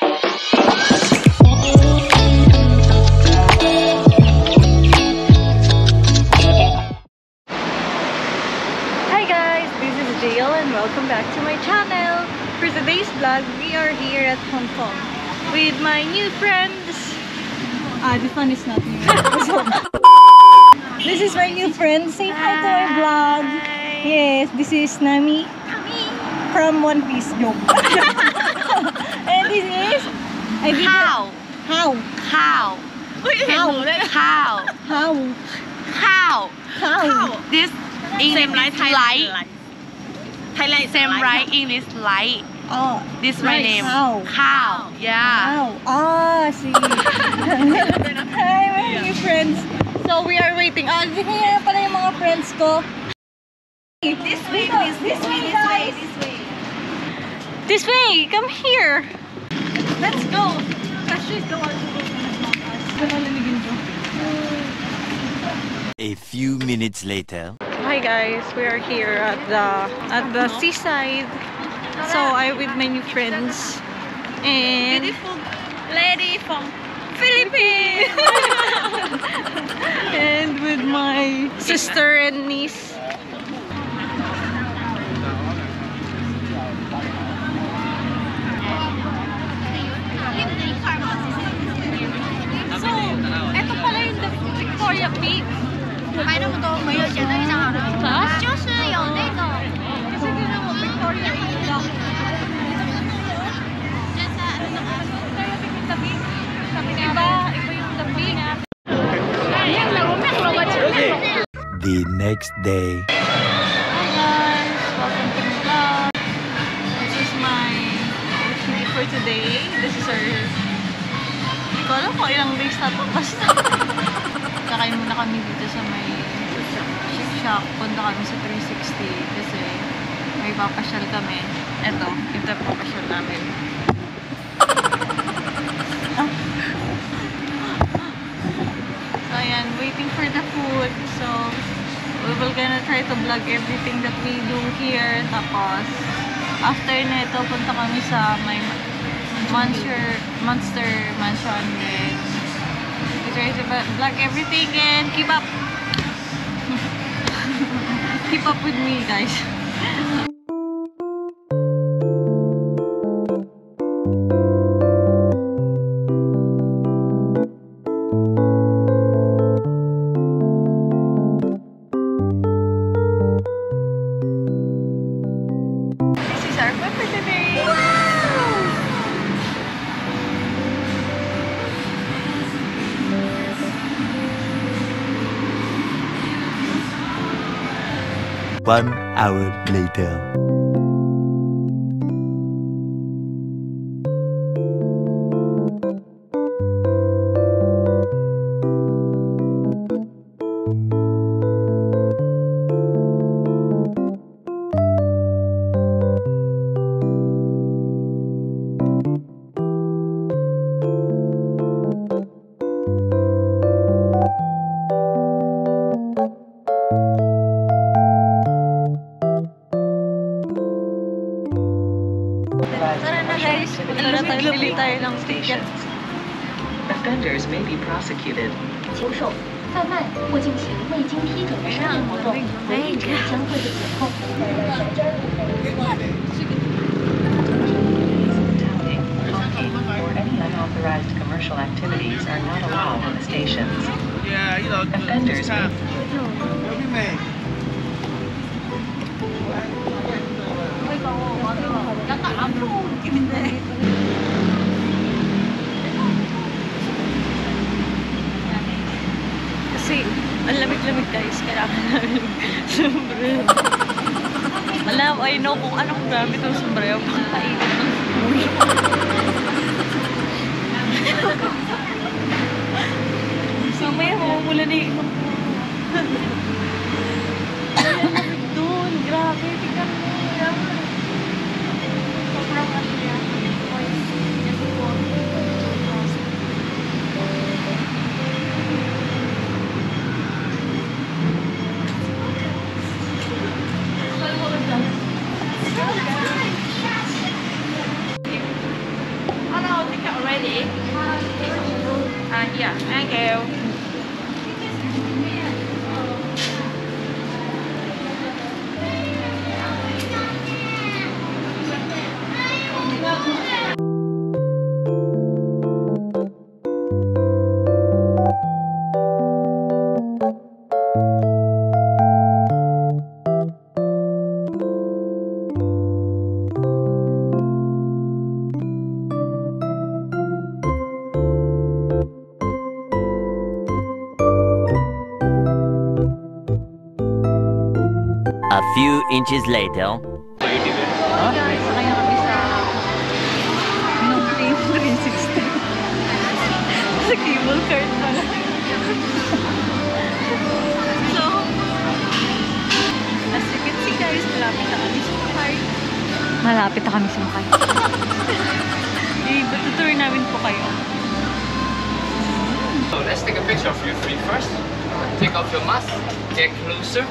Hi guys, this is Jael and welcome back to my channel. For today's vlog, we are here at Hong Kong with my new friends. Ah, this one is not new. this is my new friend. Say hi to our vlog. Yes, this is Nami from One Piece joke. and this is I did How? how ข้าว how ข้าว how ข้าว how this English Same like is Thailand. light Thailand same right English light oh this my Right. name How? ข้าว yeah Wow. Ah, see. Hi, my new friends. So, we are waiting. Ah, hindi nga pala yung mga friends ko. This way, this, this way, guys. This way. This way. Come here. Let's go. Actually, the one who goes A few minutes later. Hi guys, we are here at the at the seaside. So I'm with my new friends and Beautiful lady from Philippines. and with my sister and niece. The next day. Hi guys! Welcome to my vlog. This is my outfit for today. This is our... Hindi ko alam kung ilang days na to. Basta. Kakain muna kami dito sa may Chic Shack. Punta kami sa 360 kasi may papasyal kami. Eto, ito yung papasyal namin. So ayan, waiting for the food. So we will gonna try to vlog everything that we do here. Tapos, after nito, punta kami sa may Monster, Monster Mansion with we try to vlog everything and keep up. keep up with me, guys. One hour later. bili tayo ng ticket. Offenders may be prosecuted. 求售、贩卖或进行未经批准的商业活动，违例者将会被检控。 Touting, honking, or any unauthorized commercial activities are not allowed in the stations. Yeah, you know, Offenders may every man. malinaw kung anong gamit ang sombrero pang kainin ng ulo. so, may humula na yeah. Few inches later. Sa Numping 360. sa cable cart pala. so, as you can see guys, malapit na kami sa Makay. Malapit na kami sa Makay. I-tour namin po kayo. So let's take a picture of you three first. Take off your mask. Get closer.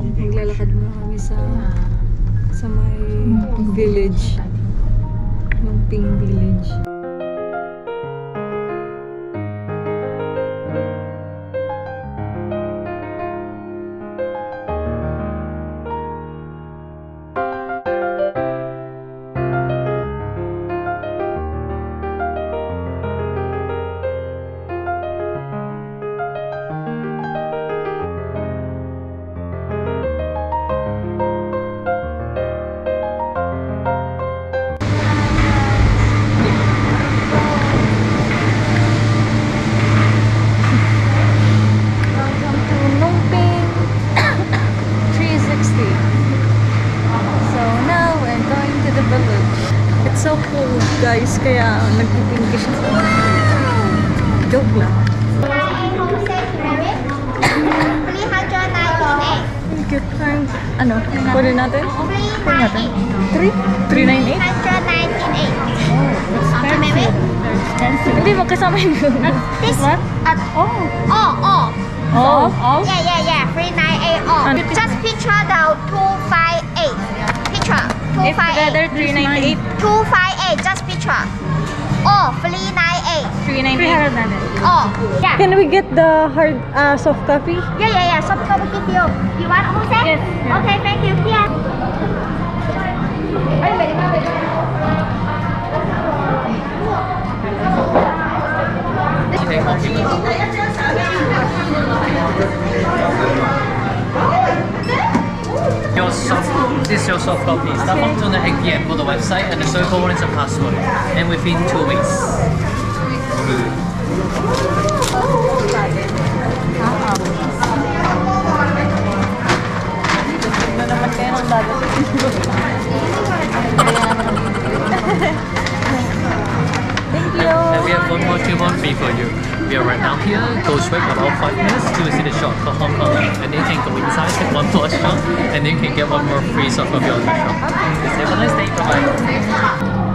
Maglalakad muna kami sa sa may village. Yung pink village. Guys, kaya nagpipinkish ako. Joke lang. Cute time. Ano? Kunin natin? Kunin natin. 3? 398? Hindi, magkasama yung This What? uh, Oh. oh oh Oh. Oh. yeah yeah yeah three nine eight oh And- just picture the two five eight picture two five together, eight 398. two five eight just picture oh three nine eight. 398. oh yeah. Can we get the hard uh, soft copy? yeah yeah yeah soft copy give you you want Jose Yes, yeah. okay thank you here Take soft, this is your soft copy. Start from 2 p.m. Go to the website and the circle one is a password. And within two weeks. Ano we have one more two more free for you. We are right now here. Go straight about five minutes to see the shop for Hong Kong, and then you can go inside, take one more shop, and then you can get one more free soft copy of the shop. Have a nice day. Bye bye.